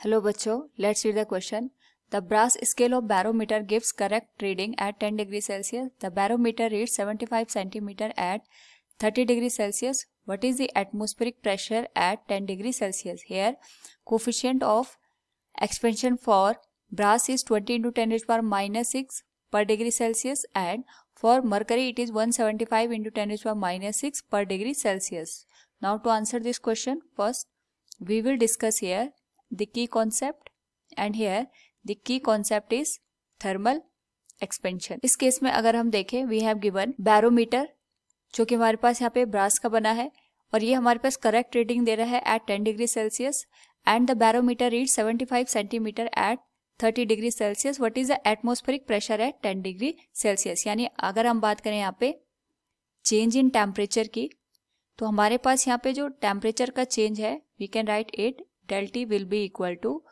Hello bachcho, let's read the question. The brass scale of barometer gives correct reading at 10 degree Celsius. The barometer reads 75 centimeter at 30 degree Celsius. What is the atmospheric pressure at 10 degree Celsius? Here, coefficient of expansion for brass is 20 into 10 raised power minus 6 per degree Celsius and for mercury it is 175 into 10 raised power minus 6 per degree Celsius. Now to answer this question, first we will discuss here the key concept, and here, the key concept is thermal expansion. इस case में अगर हम देखें we have given barometer जो कि हमारे पास यहाँ पे ब्रास का बना है, और ये हमारे पास करेक्ट रीडिंग दे रहा है at 10 degree Celsius and the barometer read 75 centimetre at 30 degree Celsius what is the atmospheric pressure at 10 degree Celsius यानी अगर हम बात करें यहाँ पे चेंज इन टेम्परेचर की तो हमारे पास यहाँ पे जो टेम्परेचर का चेंज है we can write it del T will be equal to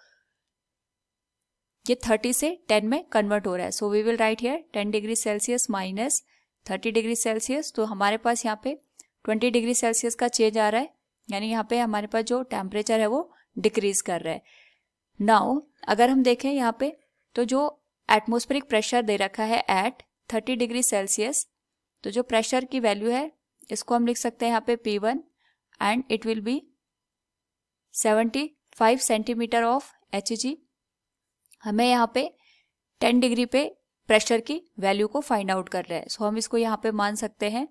ये 30 से 10 में कन्वर्ट हो रहा है। So we will write here 10 degree Celsius minus 30 degree Celsius तो हमारे पास यहाँ पे 20 डिग्री सेल्सियस का चेंज आ रहा है। यानी यहाँ पे हमारे पास जो टेम्परेचर है वो डिक्रीज कर रहा है। नाउ अगर हम देखें यहाँ पे तो जो एटमोस्फेरिक प्रेशर दे रखा है एट 30 डिग्री सेल्सियस तो जो प्रेशर की वैल्यू है, इसको हम लिख सकते हैं यहाँ पे P1 one and it will be 75 centimetre of H G हमें यहाँ पे 10 डिग्री पे प्रेशर की वैल्यू को फाइंड आउट कर रहे हैं। सो so, हम इसको यहाँ पे मान सकते हैं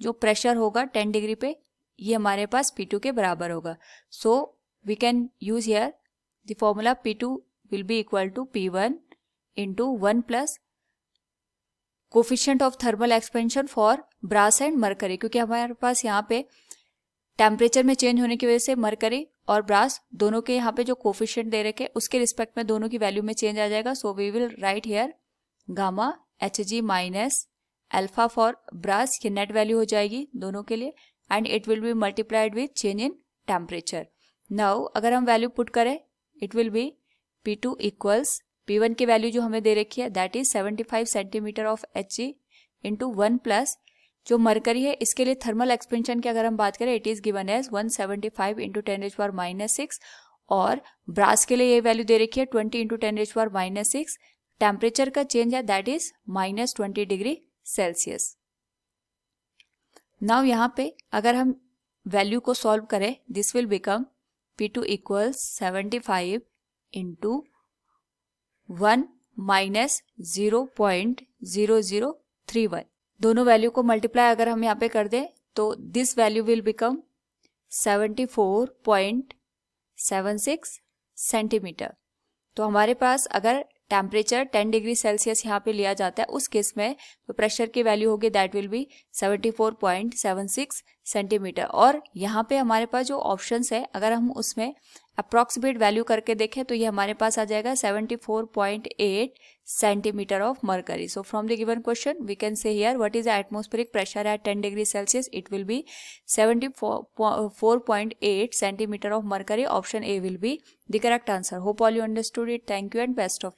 जो प्रेशर होगा 10 डिग्री पे ये हमारे पास P2 के बराबर होगा। So we can use here the formula P2 will be equal to P1 one into one plus coefficient of thermal expansion for brass and mercury क्योंकि हमारे पास यहाँ पे टेम्परेचर में चेंज होने की वजह से मरकरी और ब्रास दोनों के यहाँ पे जो कोफिशियंट दे रखे, उसके रिस्पेक्ट में दोनों की वैल्यू में चेंज आ जाएगा। So we will write here gamma H G minus alpha for brass की नेट वैल्यू हो जाएगी दोनों के लिए and it will be multiplied with change in temperature now अगर हम वैल्यू पुट करें it will be P two equals P one की वैल्यू जो हमें दे रखी है that is seventy five centimetre of H G into one plus जो मरकरी है, इसके लिए थर्मल एक्सपेंशन की अगर हम बात करें it is given as 175 seventy five into ten h power minus six और ब्रास के लिए ये वैल्यू दे रखी है 20 into ten h power minus six temperature का चेंज है that is minus twenty degree Celsius now यहाँ पे अगर हम वैल्यू को सॉल्व करें this will become P two equals seventy five into one minus zero point zero zero three one दोनों value को मल्टीप्लाई अगर हम यहाँ पे कर दें तो this value will become 74.76 centimetre तो हमारे पास अगर टेम्परेचर 10 डिग्री सेल्सियस यहाँ पे लिया जाता है, उस केस में तो प्रेशर की वैल्यू होगी दैट विल बी 74.76 सेंटीमीटर। और यहाँ पे हमारे पास जो ऑप्शन है, अगर हम उसमें अप्रोक्सीमेट वैल्यू करके देखें तो ये हमारे पास आ जाएगा 74.8 centimetre of mercury so from the given question we can say here what is the atmospheric pressure at ten degree Celsius it will be 74.8 centimetre of mercury option A will be the correct answer hope all you understood it thank you and best of